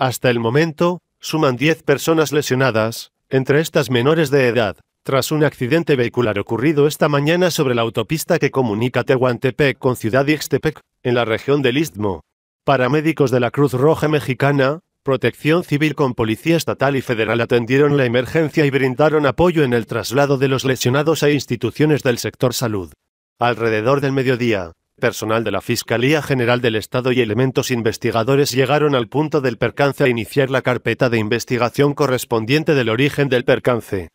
Hasta el momento, suman 10 personas lesionadas, entre estas menores de edad, tras un accidente vehicular ocurrido esta mañana sobre la autopista que comunica Tehuantepec con Ciudad Ixtepec, en la región del Istmo. Paramédicos de la Cruz Roja Mexicana, Protección Civil con Policía Estatal y Federal atendieron la emergencia y brindaron apoyo en el traslado de los lesionados a instituciones del sector salud. Alrededor del mediodía, personal de la Fiscalía General del Estado y elementos investigadores llegaron al punto del percance a iniciar la carpeta de investigación correspondiente del origen del percance.